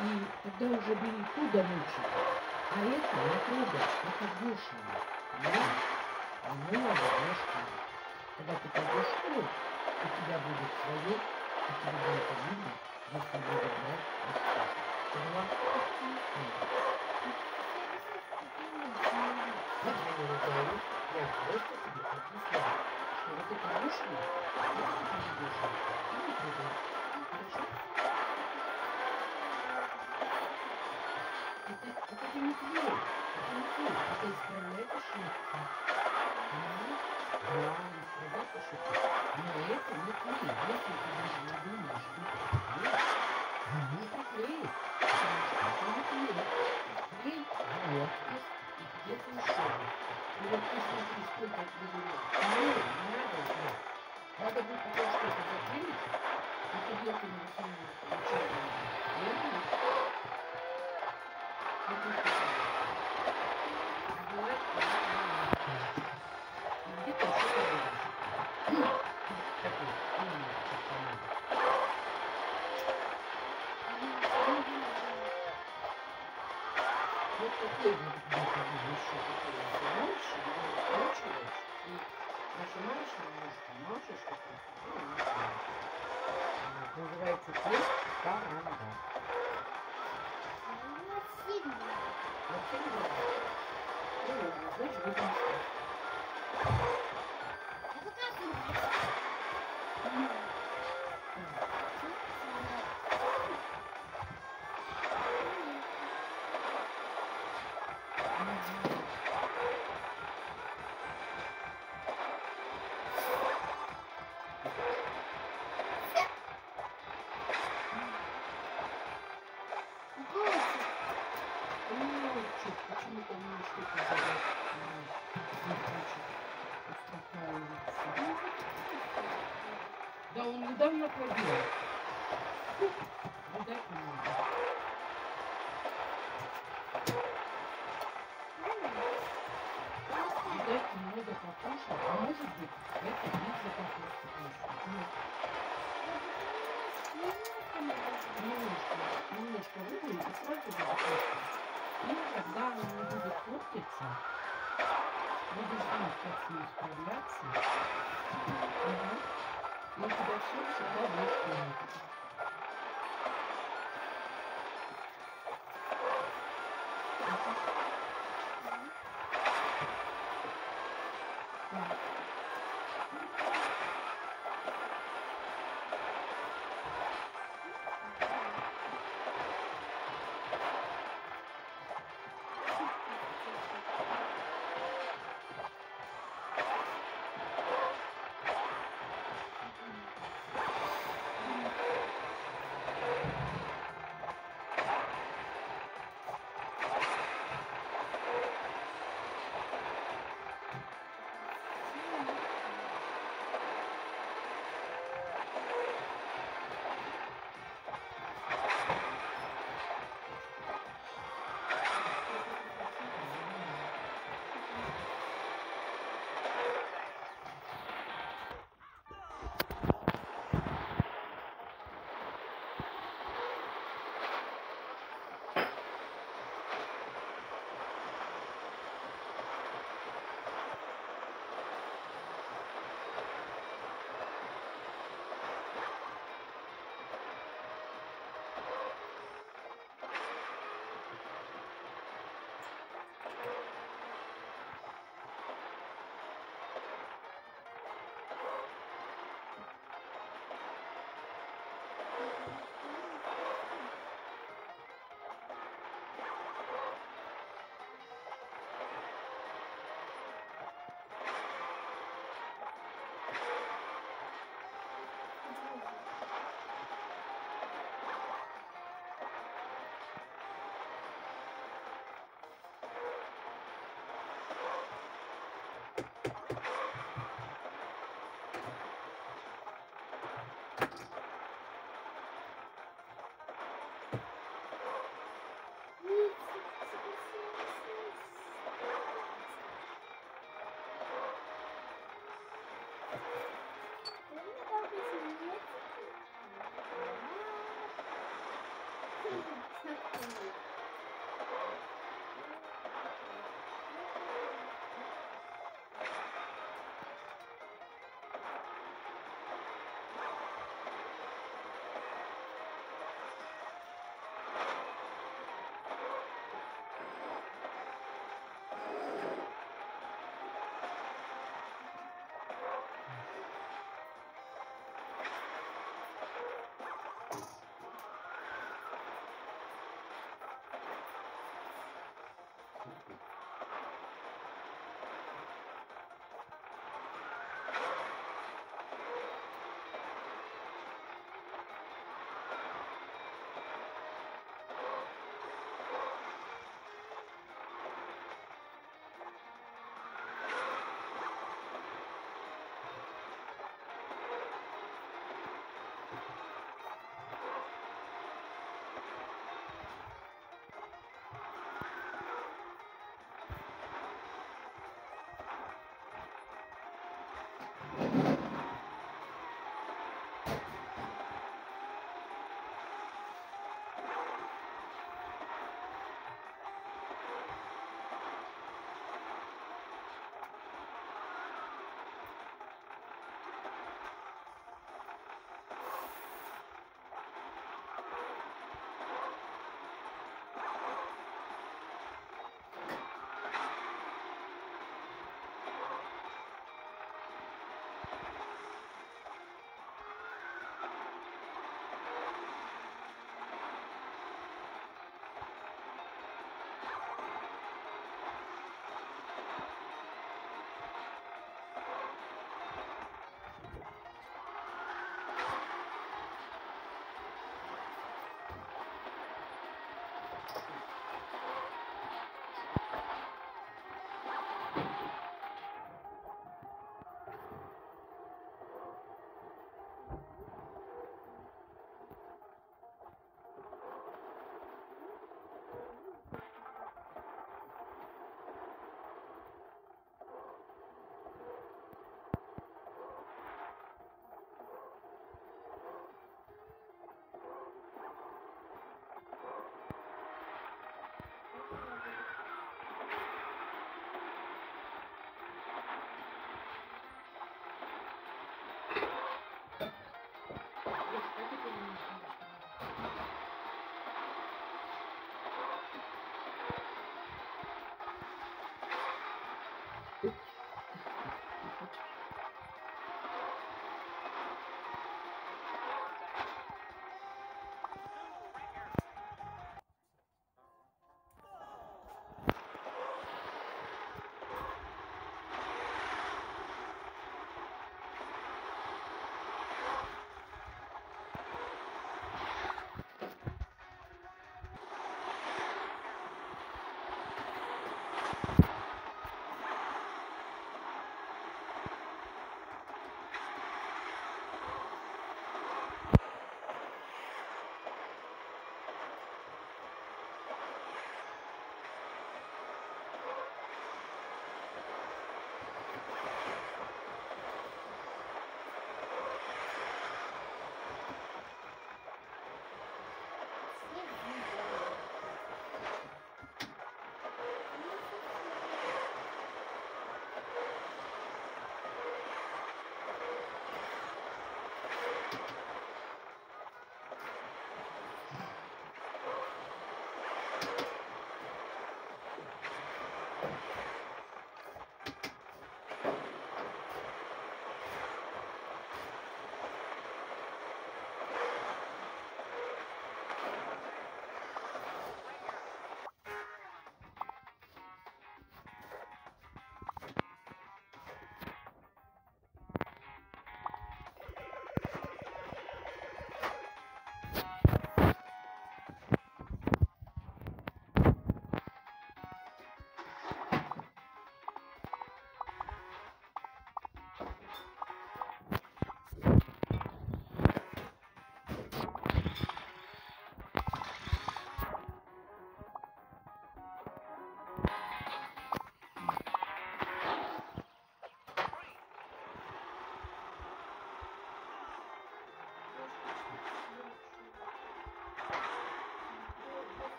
И тогда уже бери туда лучше. А это не трогай, это дешево. А новое дешево. Когда ты пойдешь в школу, у тебя будет свое, и тебе будет видно, если будет брать бесплатно. Поняла? Вот я не говорю, я просто тебе объясняю, что вот это дешево, это не дешево. И не трогай. Хорошо? Это, это не твой, это не это исправляет. Понимаешь? Да, исправляет ошибки. Но это не клей. Если ты даже не думаешь, что это клей, это клей. Потому что это не клей. Клей где-то еще. И вот ты смотри, сколько тебе говорю. Клей, не надо клей. Надо будет потом что-то заклеить, и ты где-то не 刚，我跟你讲，你越，你，我跟你讲，所以我，我跟直。Он недавно ходил. Видать немного. Видать немного покушал, а может быть это пицца покушал. Немножко, немножко выдавить и сразу будет И когда он не будет портиться, будешь знать, как с ним справляться. Ага. И у тебя все всегда будет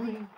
Mm-hmm.